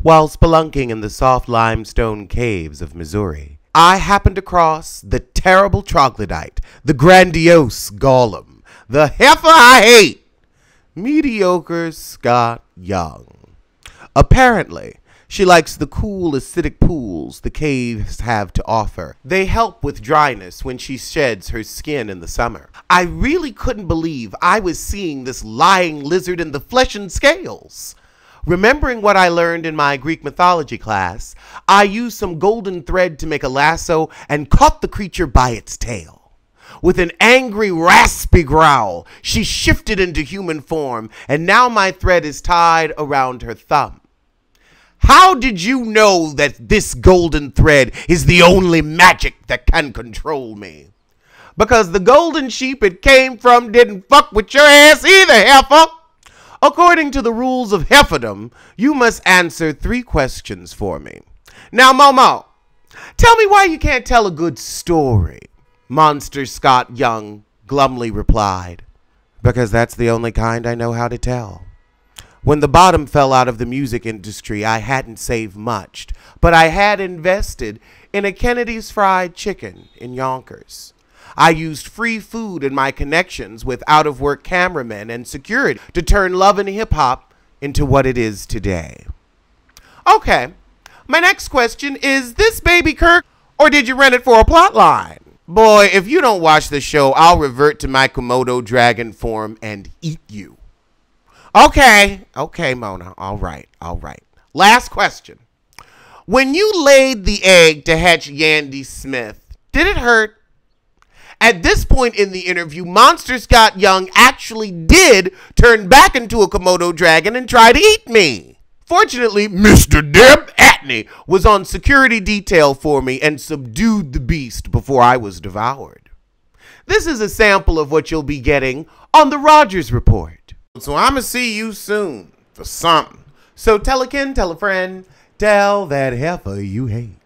While spelunking in the soft limestone caves of Missouri, I happened across the terrible troglodyte, the grandiose Gollum, the heifer I hate, mediocre Scott Young. Apparently, she likes the cool, acidic pools the caves have to offer. They help with dryness when she sheds her skin in the summer. I really couldn't believe I was seeing this lying lizard in the flesh and scales. Remembering what I learned in my Greek mythology class, I used some golden thread to make a lasso and caught the creature by its tail. With an angry, raspy growl, she shifted into human form, and now my thread is tied around her thumb. How did you know that this golden thread is the only magic that can control me? Because the golden sheep it came from didn't fuck with your ass either, heifer. According to the rules of heifferdom, you must answer three questions for me. Now, Momo, tell me why you can't tell a good story. Monster Scott Young glumly replied, Because that's the only kind I know how to tell. When the bottom fell out of the music industry, I hadn't saved much, but I had invested in a Kennedy's Fried Chicken in Yonkers. I used free food and my connections with out of work cameramen and security to turn love and hip hop into what it is today. Okay, my next question is this baby Kirk, or did you rent it for a plot line? Boy, if you don't watch the show, I'll revert to my Komodo dragon form and eat you. Okay, okay, Mona. All right, all right. Last question. When you laid the egg to hatch Yandy Smith, did it hurt? At this point in the interview, Monster Scott Young actually did turn back into a Komodo dragon and try to eat me. Fortunately, Mr. Deb Antney was on security detail for me and subdued the beast before I was devoured. This is a sample of what you'll be getting on the Rodgers Report. So I'ma see you soon for something. So tell a kin, tell a friend, tell that heifer you hate.